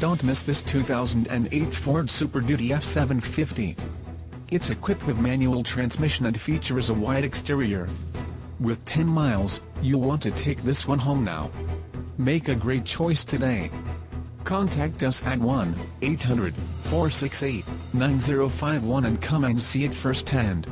Don't miss this 2008 Ford Super Duty F750. It's equipped with manual transmission and features a wide exterior. With 10 miles, you'll want to take this one home now. Make a great choice today. Contact us at 1-800-468-9051 and come and see it firsthand.